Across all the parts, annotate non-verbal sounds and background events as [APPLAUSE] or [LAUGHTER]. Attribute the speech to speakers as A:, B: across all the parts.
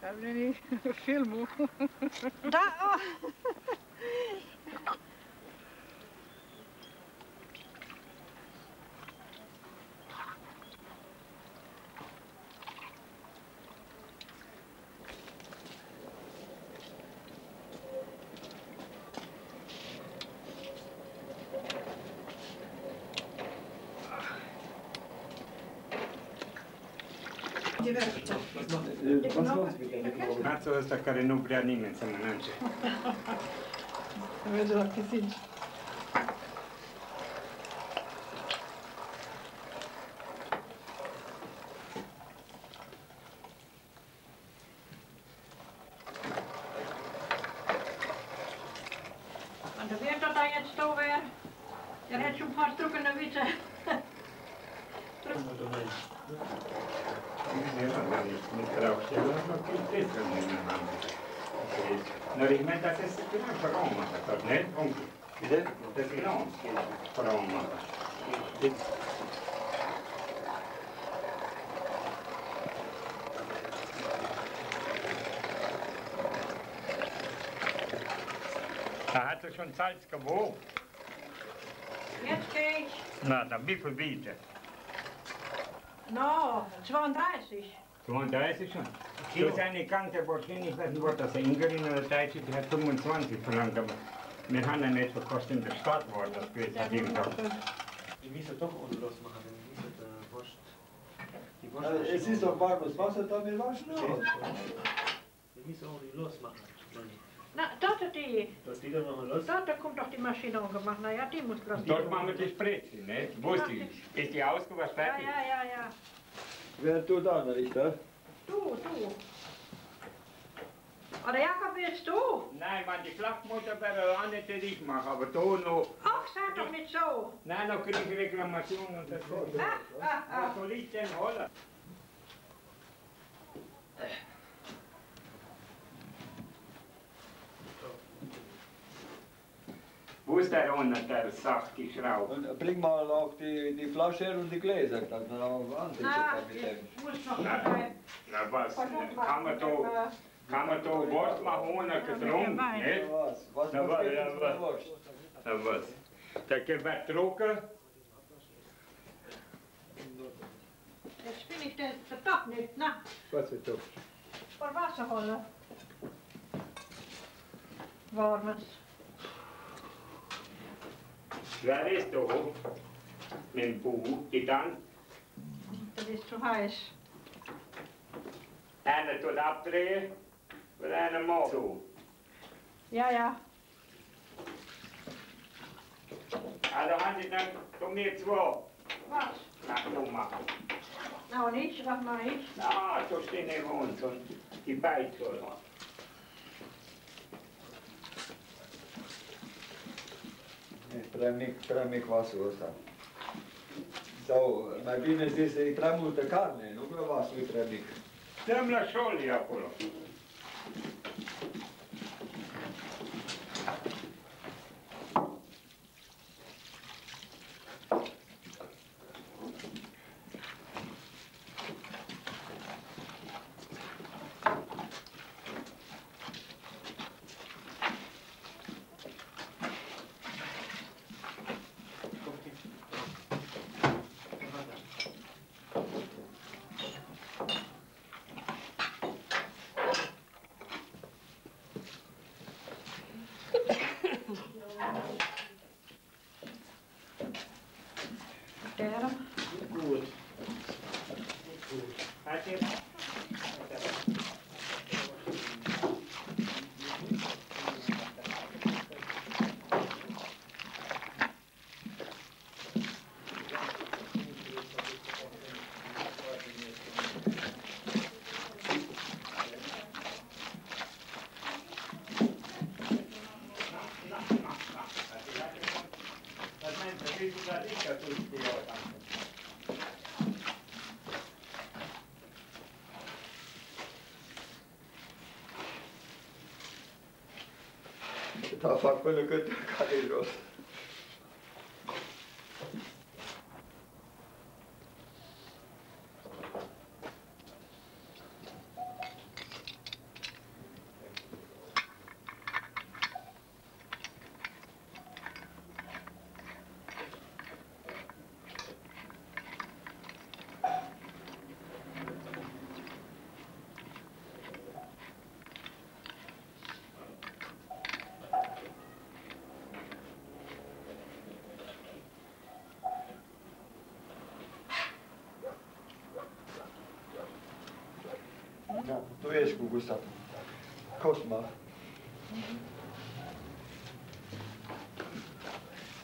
A: Daar ben ik veel moe.
B: Da, oh.
C: diverso. Marzo da staccare il nucleare,
D: insomma,
C: non c'è. Vedo che si dice. Er schon Salz gewogen.
B: Jetzt gehe ich.
C: Na, dann wie viel bitte?
B: No, 32.
C: 32 schon. Die ist eine Kante, wahrscheinlich, ich weiß nicht, was das Ingerin oder Deutsche, die hat 25 verlangt, aber wir haben ja nicht verkostet in der Stadt, war das jeden Tag.
E: Wir müssen doch ohne Los machen, wir müssen äh, Wurst. Die Wurst.
D: Also, es ist doch warmes Wasser da, wir waschen.
E: Wir müssen ohne Los machen.
B: Na, dort hat die.
E: Da steht doch noch Los.
B: Dort da kommt doch die Maschine angemacht. Na ja, die muss bloß.
C: Dort machen wir die Spritze, ne? Wo ist die? Ist die ausgewaschen
B: Ja,
C: fertig?
B: ja, ja, ja.
D: Wer tut anrichten?
B: Du, du. Oder Jakob, willst du?
C: Nein, man, die Schlachtmutter wäre auch nicht ich mache, aber da noch.
B: Ach, sag doch nicht so.
C: Nein, noch kriege ich Reklamation und das
B: Ah, ah, ah.
C: Was soll ich denn holen? Wo ist der unten, der Sachgeschraubt?
D: Und bring mal auch die, die Flasche und die Gläser, dass man auch.
B: Na,
C: na was, kann man doch, kann man doch Wort machen ohne getrunken,
D: Ja, Was, was
C: na,
D: was,
C: na, was, was. Da können
B: wir drucken. Finde ich den Vertrag nicht, ne?
C: Was ist das?
B: Voor Wasserholle. Warmes.
C: Waar is toch mijn die dan?
B: Dat is toch huis.
C: En het tot aftreden, we zijn hem ook.
B: Ja, ja.
C: Also hat sich dann um die zwei.
B: Was?
C: Na, komm.
B: Na, und ich, sag mal ich.
C: Na, so stehen die und.
D: Prea mic, prea mic vasul ăsta. Sau mai bine zis, e prea multă carne, nu că vasul e prea mic.
C: Dăm la șoli acolo.
D: 他发过来给我看那种。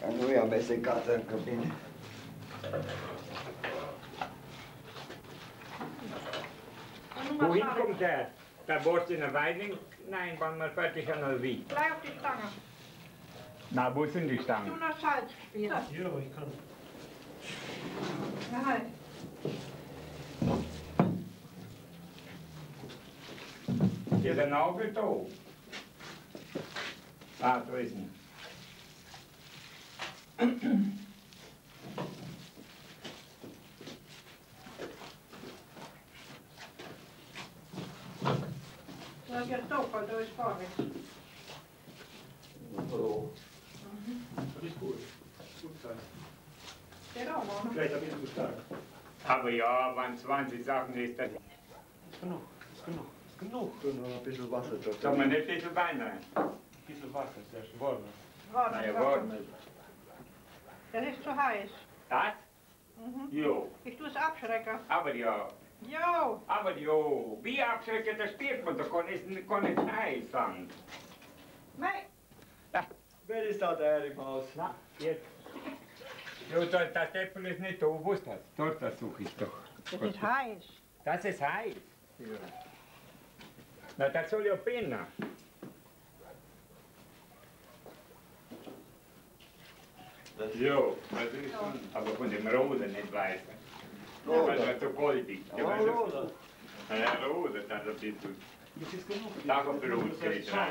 D: Că nu e amestecată încă bine.
C: Wohin kommt der? Der Borst in der Weiding? Nein, wann wir fertig haben, oder wie?
B: Bleib auf die Stange.
C: Na, wo sind die
B: Du
C: Stangen?
B: noch Salz gespielt.
E: Ja, ich kann.
B: Ja, halt.
C: Ist der Nagel da? Ah, da ist er.
B: Ich jetzt doch, weil du ist vorwärts.
E: Das ist gut. Gut sein.
B: Auch noch.
E: Vielleicht ein bisschen zu stark.
C: Aber ja, wenn 20 Sachen ist, dann
E: Ist genug. Ist genug. Ist genug.
D: Tu noch ein bisschen Wasser dort.
C: soll man nicht ein bisschen Wein rein.
E: Ein bisschen Wasser, sehr schön. Warm.
B: Warm,
C: Na ja,
B: warm.
C: warm.
B: Das ist zu heiß.
C: Das?
B: Mhm.
C: Jo.
B: Ich tue es abschrecken.
C: Aber ja.
B: Jo,
C: Aber jo. Wie abschrecken, das spielt man, da kann es nicht heiß sein.
B: nee.
D: Wer ist da der im Haus?
C: Na, jetzt. Jo, da, das Äpfel ist nicht da, wo ist das? Dort, das suche ich doch.
B: Das ist heiß.
C: Das ist heiß. Na, das soll ja binnen. Jo, aber von dem Rosen nicht weiß. Rosen? Das war zu
D: goldig. Rosen?
C: Ja, Rosen, das ist ein
E: Găsiți că
B: nu. Dacă pe
E: râul se da,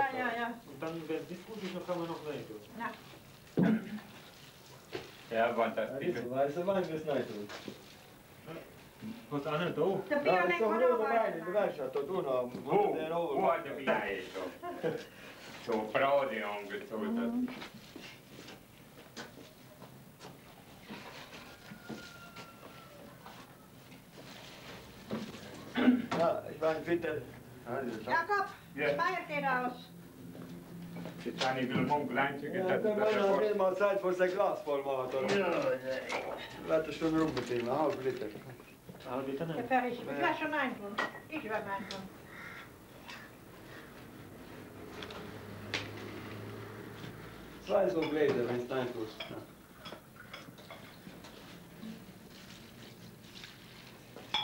E: Ia, ia, ia. Dar nu vezi discuții, nu cam nu
C: înainte. Da. Ea
D: fantastică.
C: Hai
D: să mai vezi n-ai tu. Pot
E: ană două? Să fie da,
D: să
B: Da,
D: de
B: Da,
D: de Da,
B: tot
D: Da, mult Da, rău.
C: Da, bine ai ieșit-o. Da, o Da, am găsit-o.
D: Ja, ich meine, bitte.
B: Jakob,
C: Ja.
B: Feier geht aus.
C: Jetzt habe ich wieder mal ein Kleinchen
D: Ja, dann wollen wir mal Zeit für sein Glas voll machen. Oder? Lass es schon rum mit ihm, einen halben Liter.
B: Der
E: nicht.
B: Fertig. Ich lasse schon eintun. Ich werde eintun.
D: Zwei so Gläser, wenn es dein tust.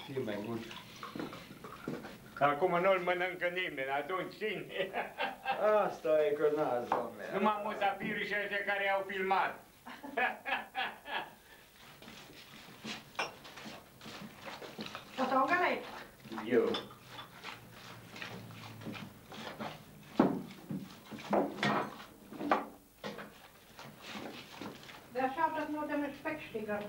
D: Viel mehr gut.
C: Acum nu-l mănâncă nimeni, atunci cine?
D: Asta e că n-ați, domnule.
C: Numai muzafirii și ăștia care au filmat.
B: Potonga-le?
C: Eu.
B: Der schaut das
D: nur damit Specksticker.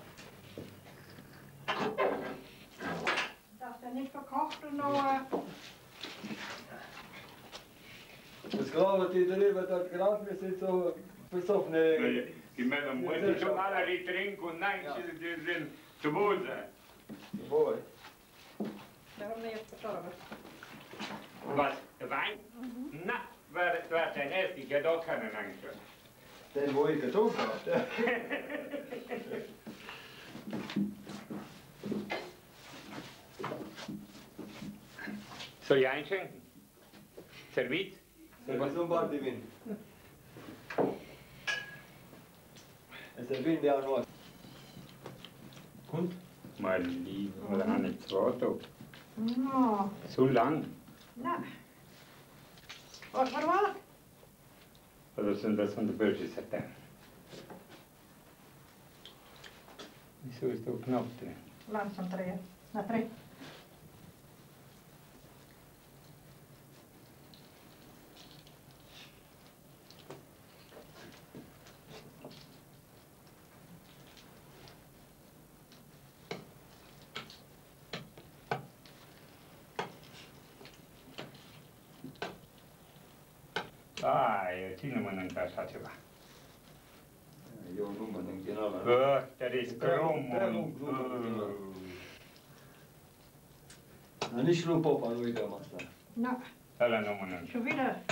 D: Dort graben, wir sind so besoffene.
C: Die Männer müssen schon alle die trinken und nein,
D: Ja.
C: die sind zu Hause.
D: Boy.
B: Daarom är jag förstått.
C: Was? Der Wein? Na, wer, wer sein erstes, ja, da kann er langsam.
D: Den, wo ich getrunken habe. [LAUGHS]
C: Soll ich einschenken? Servit?
D: Servezi un bar de vin. Este vin de anul
C: ăsta. Cum? Mali, ăla mm-hmm. ne trotă.
B: Nu.
C: Sunt lang.
B: Da. O, normal?
C: Ăla sunt de sunt pe și satan. Mi se uită o noapte. L-am
B: să-mi trăie. La trei.
C: Ai, cine mănâncă așa ceva?
D: Eu nu mănânc din
C: ăla.
D: Ăsteris, cromul. Dar nici lui Popa nu-i dăm asta.
B: Da.
C: Ăla nu mănâncă.
B: Și vine.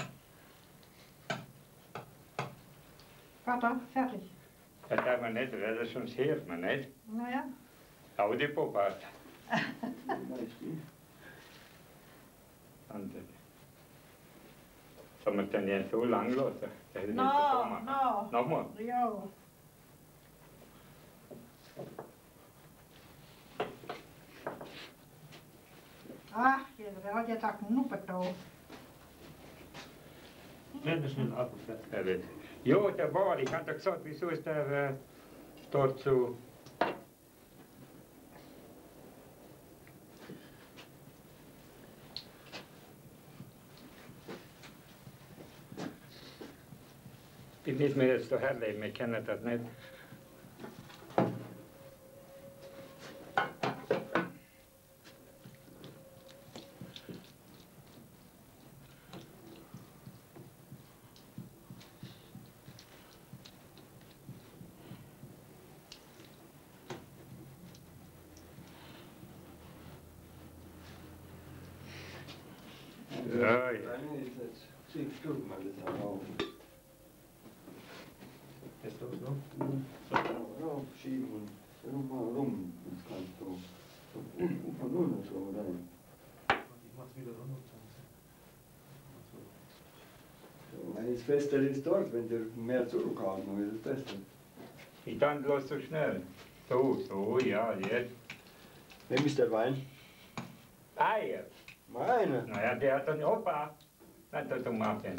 B: Gata, fertig.
C: Das darf man nicht, das ist uns hilft man nicht. Naja.
D: Audi Popa.
C: Antepe. [LAUGHS] Soll man den jetzt so lang lassen? Der hätte nicht so
B: No,
C: machen.
B: no.
C: Nochmal.
B: Ja. Ach, der hat jetzt auch Knuppe da.
E: Blende schnell ab und fertig.
C: Jag vet. Jo, der var, ich hatte gesagt, wieso ist der äh, dort so... 10 minutes to have they meg kellett adned.
D: Jaj. Tudj, tudj meg, ez a das
E: so?
D: Ja, schieben und dann mal rum, das. So, un- Von unten so rein.
E: Ich mach's wieder dann. So.
D: So, Wenn es fester ist dort, wenn der mehr zurückhaut, dann ist es fester.
C: Ich dann bloß so schnell. So, so, ja, jetzt.
D: Wem ist der Wein?
C: Eier.
D: Meine.
C: Naja, der hat dann Opa. Hat er gemacht. denn.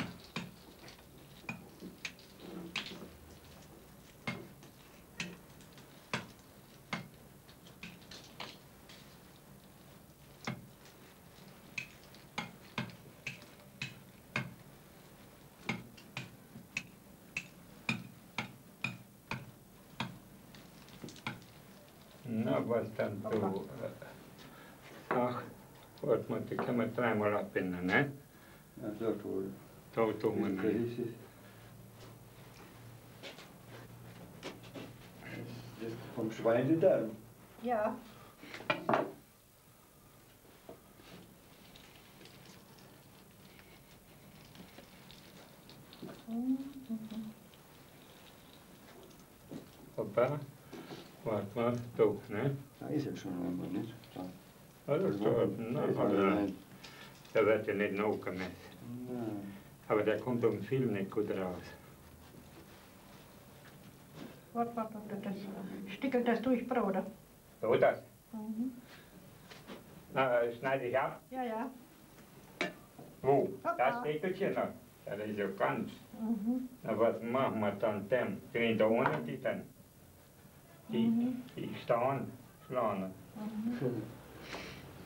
C: Navastantó ah, volt mondtuk, hogy a tráma lapinna, ne?
D: Tartó. Tartó mondani. Jetzt vom Schwein die Darm.
B: Ja.
C: Opa. Warte mal, du, ne?
D: Da ist er schon einmal, nicht? Da.
C: Alles klar, na,
D: Da ist er
C: aber der wird ja nicht noch gemessen.
D: Nein.
C: Aber der kommt um Film nicht gut raus.
B: Warte, warte, warte, das stickelt das durch Brot.
C: So, das.
B: Mhm.
C: Na, äh, schneide ich ab.
B: Ja, ja.
C: Wo?
B: Papa.
C: Das hier noch. Ja, Das ist ja ganz.
B: Mhm.
C: Na, was machen wir dann dem? Drehen da unten die dann? ik staan slaan.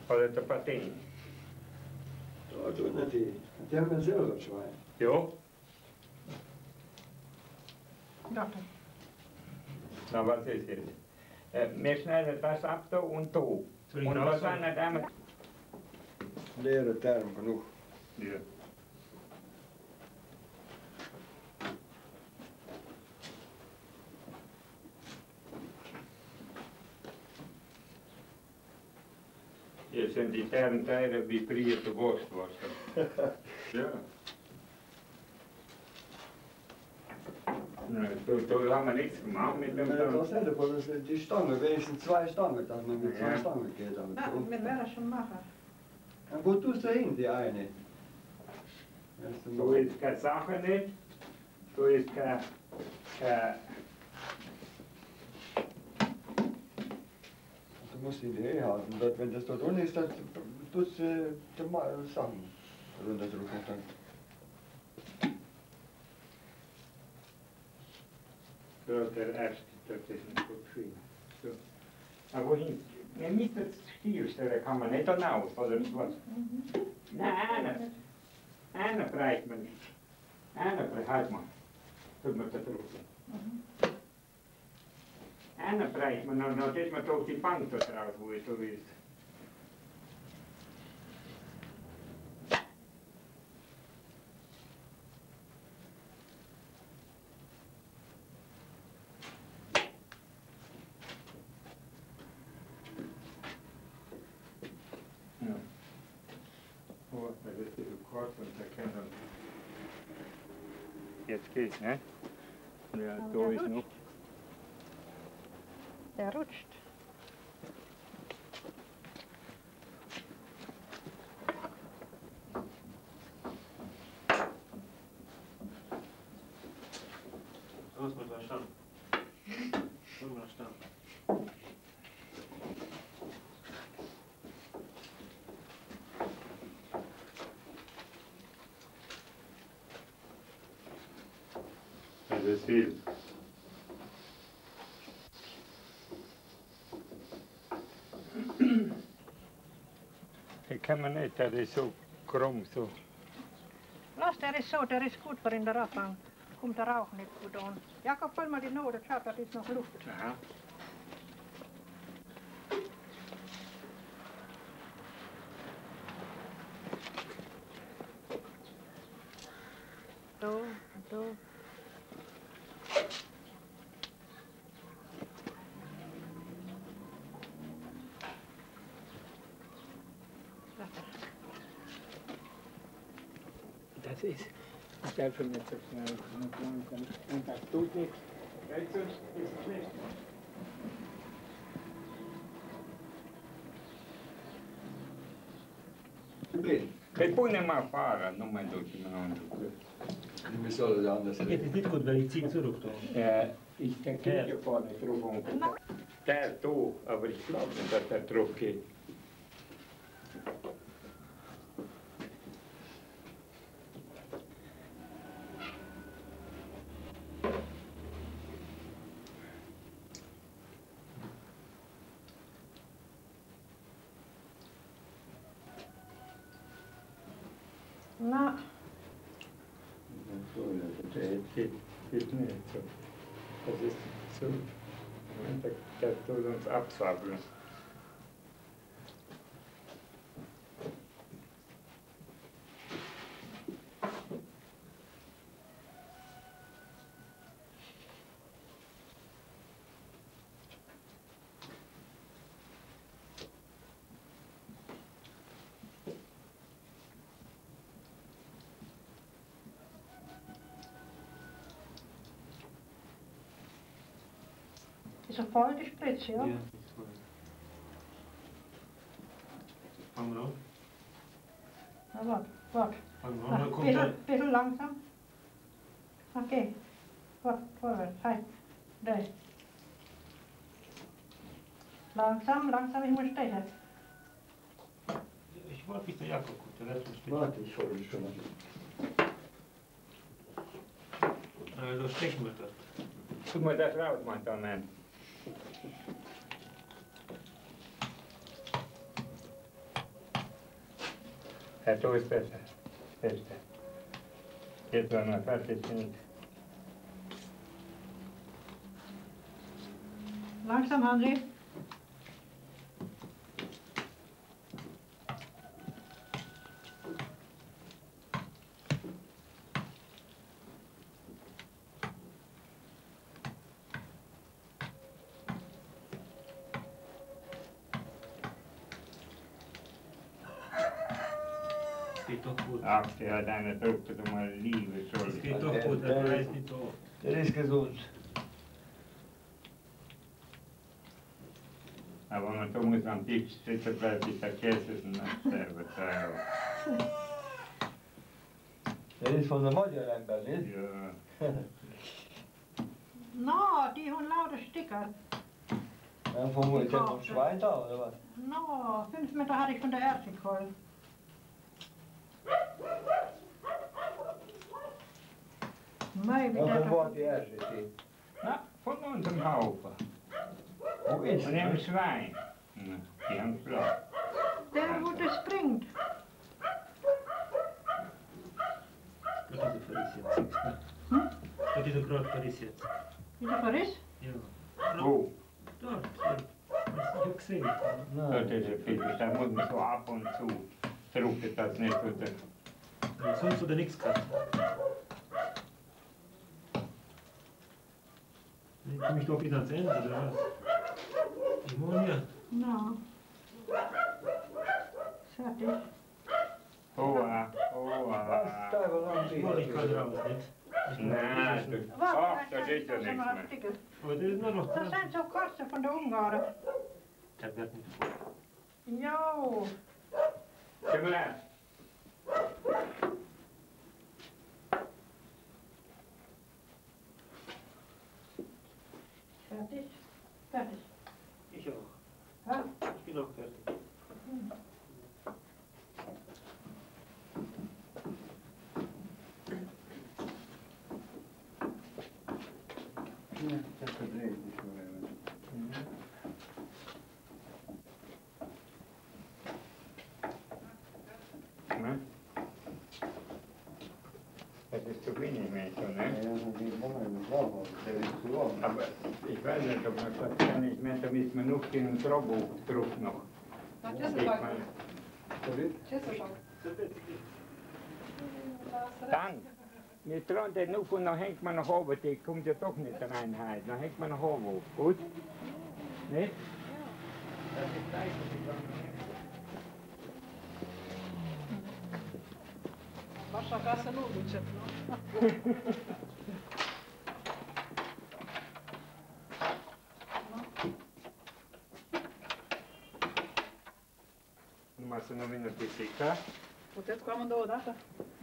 B: voor
C: is de partij?
D: Dat doet niet. Die hebben zelf op.
C: Ja.
B: Dokter.
C: Na das ab da und da. Und was?
D: Leere Term genug.
C: Ja. Die Teile vibrierte Wurstwasser. [LAUGHS] ja. Na, da, da haben wir nichts gemacht mit dem
D: Ja,
C: Tang.
D: das hätte wohl die Stange, wenigstens zwei Stangen, dass man mit zwei
C: Ja.
D: Stangen geht. Aber
B: Na, wir werden schon machen.
D: Und wo tust du hin, die eine? Einmal.
C: ist keine Sache nicht. So ist kein, kein
D: musst die Idee haben. Dort, wenn das dort unten ist, dann tust du äh, Sachen runterdrücken. Dann.
C: Ja, der erste, das ist nicht gut. So. Aber wohin? Wir müssen das Stiel stellen, kann man nicht hinaus, oder was? Nein, einer. Einer breit man nicht. Einer breit, mal. Tut man da drücken. Einer breit man, dann ist man doch die Bank da drauf, wo es so. Ja. Oh, das ist so kurz und da kann man. Jetzt geht's, ne? Ja, da ist noch.
B: Der rutscht.
E: So man da schon. So ist Das ist viel.
C: Är det sill? Det kan man äta, det är så krom så.
B: Lasten är så, där är skutvarin där rapan. Kom där rauhnit kudon. Jakob palma di nåde tjata dit nog luft.
C: Jaha. Das ist, ich darf schon nicht so schnell. Und das tut nichts. Du, ist es schlecht.
D: Bine.
C: Păi pune-mă afară, nu mai duc înăuntru.
D: Nu mi soll det anders.
E: Jag vet inte riktigt vad det är zurück då.
C: Eh, Ich kan kika på den, tror hon. Där tog
B: No.
C: Hitnék, ez is szó, mentek kettő, az abszolút. So. Und da, da tut uns abswabbeln.
B: det är så farligt sprits, ja.
E: Ja. Fang då.
B: ja vart, vart?
E: Fang då.
B: Ja,
E: Nu kom
B: Bisschen, bisschen langsam. Okej. Vart, vorwärts, hej. Där. Langsam, langsam, ich muss stehen.
E: Ich wollte bis der Jakob kommt. Der lässt mich
D: Warte, ich hole dich schon mal.
E: Då stechen wir das.
C: Tu mă dați raut, mă, doamne. E tu uspete. Vidite. Jedva na kartici.
B: Langsam, Andri.
E: Skritt upp gut.
C: Ach, det har den uppe, de har livet så.
E: Skritt upp gut, der reißt nicht so.
D: Der ist gesund.
C: Aber man tog muss am Tisch sitzen bleibt, bis der Käse ist selber da.
D: Der ist von der Magyar ember, nicht?
C: Ja. [LAUGHS]
B: Nå, de hon lavede stikker.
D: Ja, von, ist der vom Schwein da, oder was?
B: Nå, fünf Meter hatte ich von der Erdbeerkohl. Mei,
D: Ja, erste till?
C: Na, von unserem Haufen.
D: Wo ist
C: Von dem
D: der?
C: Schwein. Ja, Die haben klar.
B: Der, wo das springt.
E: Gott, diese Verriss jetzt.
B: Hm?
E: Gott, diese Grad Verriss jetzt.
B: Dieser Verriss?
E: Ja.
C: Wo?
E: Dort. ja.
C: Ja, das ist viel. Da muss man so ab und zu drücken, das nicht unter.
E: Sonst hat er nichts gehabt. Ich komme ich doch bis ans Ende, oder was? Ich meine ja.
B: Nå. Fertig.
D: Da han
E: Ich meine, ich kann raus, nicht?
C: Du. Ach, das ist ja nichts mehr.
E: Aber das ist nur noch...
B: Das sind so kurze von der Ungarn.
E: Der wird nicht.
B: Jo.
C: Kom här.
B: Fertig? Fertig.
E: Ich auch.
B: Ha?
E: Ich bin auch fertig.
D: Hı. Hı. Warm.
C: Aber ich weiß nicht, ob man das kann nicht mehr, da müssen wir noch den Probo drauf noch.
B: Na,
C: Ich
B: Tschüsselbank. Tschüsselbank.
C: Dann, wir trauen den auf und dann hängt man nach oben, die kommt ja doch nicht rein heute. Dann hängt man nach oben auf, gut? Nicht? Das ist gleich, was ich sagen
A: Vaša
C: Numai să nu vină pisica,
A: Puteți cu amândouă dată?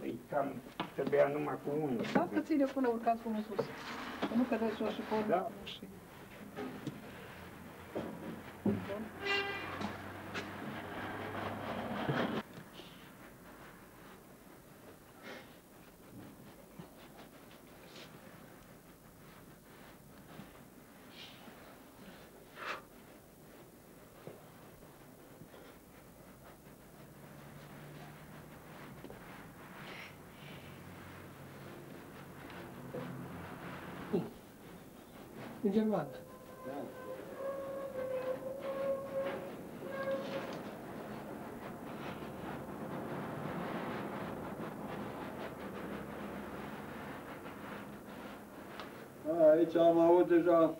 C: îi cam trebuia numai cu unul.
A: Da, că ține până urcați până sus. Că nu cădeți jos și pe urmă.
C: Da.
A: Și... E german.
D: Da. A, Aici am avut deja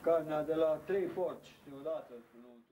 D: carnea de la trei porci deodată. Nu